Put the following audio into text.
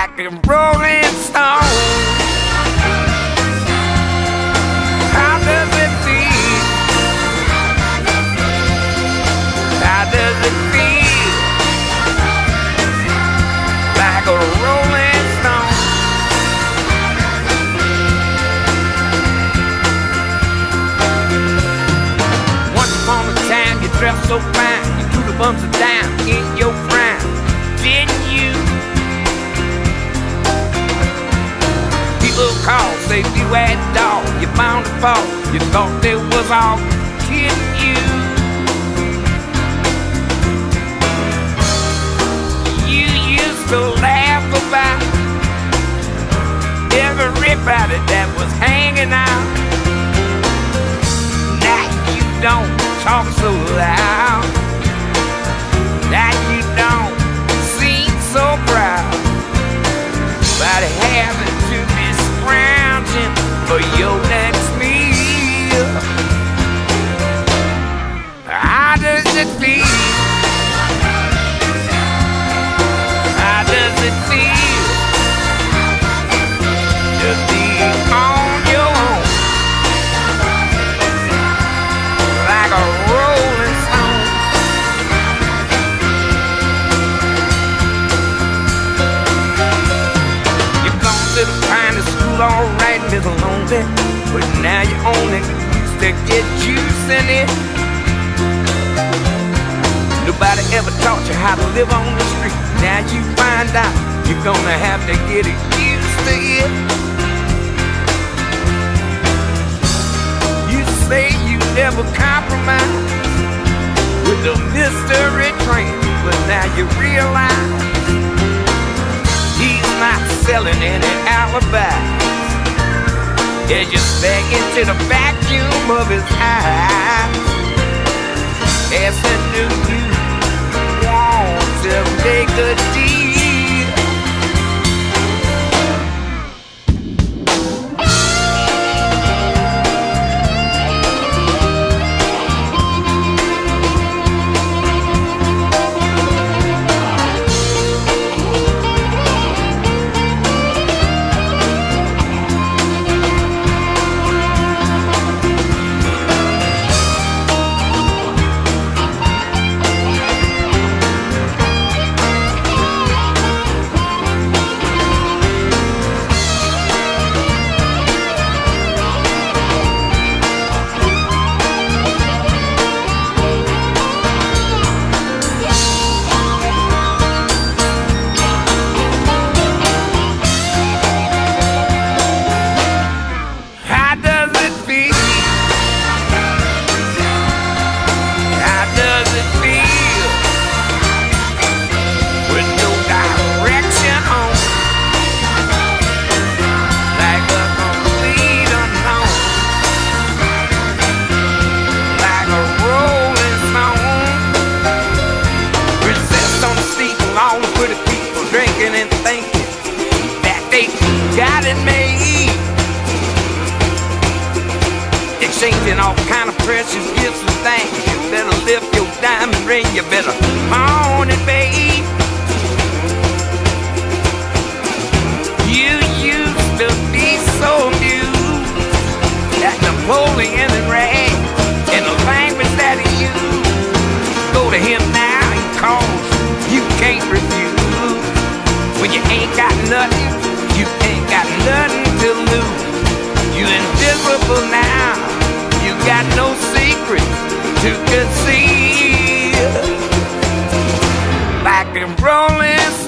like a rolling stone. How does it feel? How does it feel? Like a rolling stone. Once upon a time, you dressed so fine, you threw the bumps of dime in your prime, didn't say you had dog, you bound to fall. You thought it was all, didn't you? You used to laugh about everybody that was hanging out. Now you don't talk so loud. Miss Lonely, but now you only used to get juice in it. Nobody ever taught you how to live on the street. Now you find out you're gonna have to get it used to it. You say you never compromise with the mystery train, but now you realize he's not selling any alibis. As you stare into the vacuum of his eyes, asking do you want to make a deal? Thinking that they got it made. Exchanging all kind of precious gifts and things. You better lift your diamond ring. You better own it, babe. You used to be so amused at Napoleon and the language that he used. Go to him now. You can't refuse. When you ain't got nothing, you ain't got nothing to lose. You're invisible now. You got no secrets to conceal. Like a rolling